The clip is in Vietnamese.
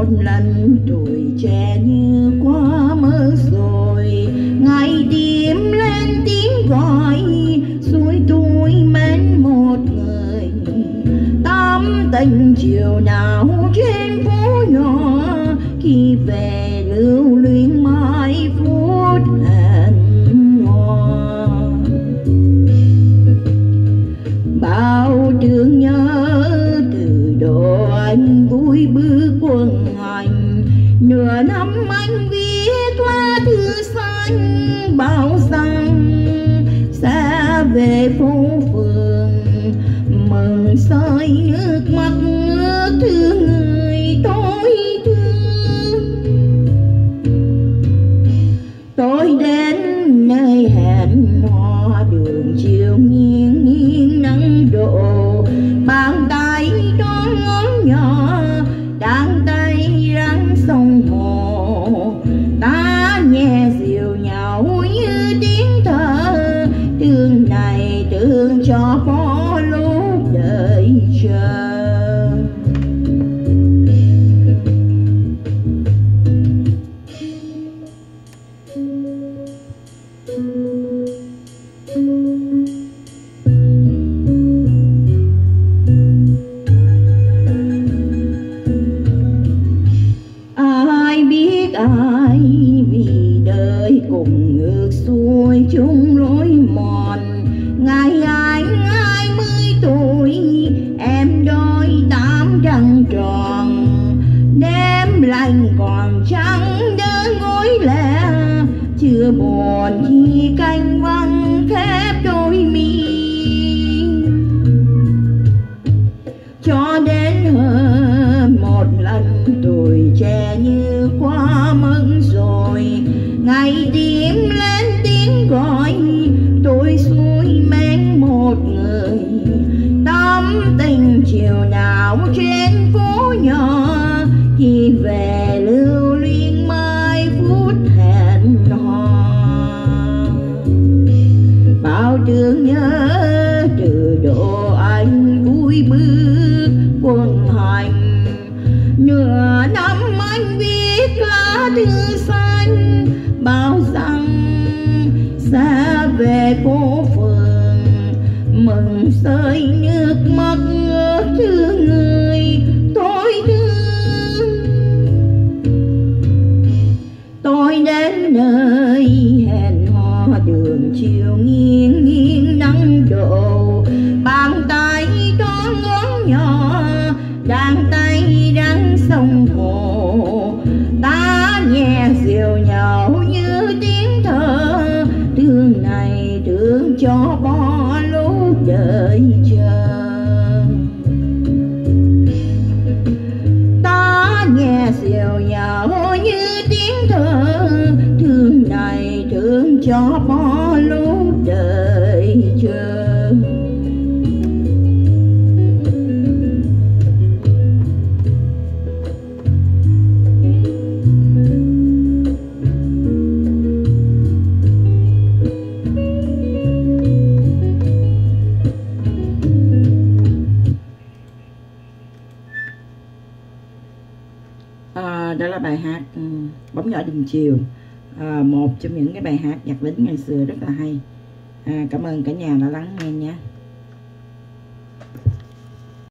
một lần, tuổi trẻ như qua mơ rồi. Ngày đêm lên tiếng gọi, suối tôi mến một người. Tám tình chiều nào trên phố nhỏ, khi về lưu luyến mãi phút hẹn hò. Bao đường bao rằng sẽ về phố phường mừng soi nước mắt. Thương cho có lúc đợi chờ. Ai biết ai vì đời cùng ngược xuôi chung anh còn trắng đơn gối lẻ chưa buồn khi canh văng khép đôi mi. Cho đến hơn một lần tuổi trẻ như qua mất rồi, ngày đêm lên tiếng gọi, tôi xuôi mến một người. Tâm tình chiều nào trên phố nhỏ khi về lưu luyến mai phút hẹn hò. Bao thương nhớ trừ độ anh vui bước quân hành nửa năm anh viết lá thư xanh bao rằng xa về phố phường. Mừng rơi nước mắt thương thương này thương cho bao lâu đó là bài hát ừ, bóng nhỏ đình chiều. À, một trong những cái bài hát nhạc lính ngày xưa rất là hay. À, cảm ơn cả nhà đã lắng nghe nhé.